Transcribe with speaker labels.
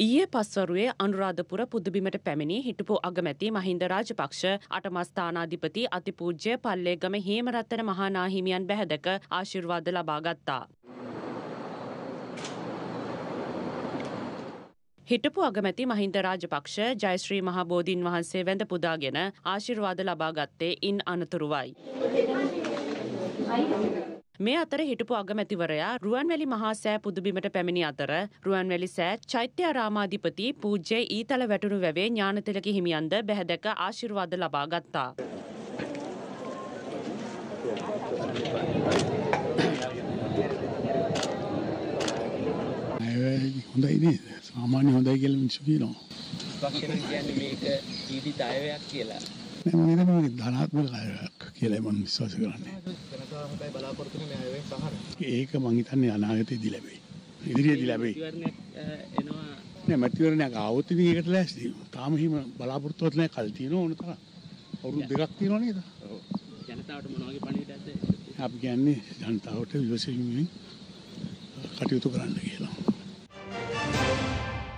Speaker 1: ඊයේ පස්වරුවේ අනුරාධපුර පුදුබිමට පැමිණි හිටපු අගමැති මහින්ද රාජපක්ෂ අටමස්ථානාධිපති අතිපූජ්‍ය පල්ලේගම හේමරත්තන මහානාහිමියන් බැහැදක ආශිර්වාද ලබා ගත්තා. හිටපු අගමැති මහින්ද රාජපක්ෂ ජයශ්‍රී මහබෝධීන් වහන්සේ වැඳ පුදාගෙන ආශිර්වාද ලබා ගත්තේ ඉන් අනතුරුවයි. මේ අතර හිටපු අගමැතිවරයා රුවන්වැලි මහා සෑ පුදුබිමට පැමිණි අතර රුවන්වැලි සෑ චෛත්‍ය රාමාධිපති පූජ්‍ය ඊතල වැටුණු වැවේ ඥානතිලක හිමියන්ද බැහැදැක ආශිර්වාද ලබා ගත්තා.
Speaker 2: හොඳයි නේද සාමාන්‍ය හොඳයි කියලා මිනිස්සු කියනවා.
Speaker 3: පක්ෂණ කියන්නේ මේක ඊදිත අයවැයක් කියලා.
Speaker 2: නෑ මම හිතනවා ධනාත්මක අයවැයක් කියලා මම විශ්වාස කරන්නේ.
Speaker 3: හැබැයි බලාපොරොත්තු වෙන මේ අයවැයෙන් සහන.
Speaker 2: ඒක මං හිතන්නේ අනාගතයේදී ලැබෙයි. ඉදිරියේදී ලැබෙයි.
Speaker 3: ඉවරණයක් එනවා
Speaker 2: නෑ මැතිවරණයක් ආවොත් ඉතින් ඒකට ලෑස්ති. තාම හිම බලාපොරොත්තුවත් නෑ කල් තියෙනවා ඕන තරම්. අවුරුදු දෙකක් තියෙනවා නේද?
Speaker 3: ජනතාවට මොන වගේ පණිවිඩයක්ද
Speaker 2: අපි කියන්නේ ජනතාවට විවසීමෙන් කටයුතු කරන්න කියලා.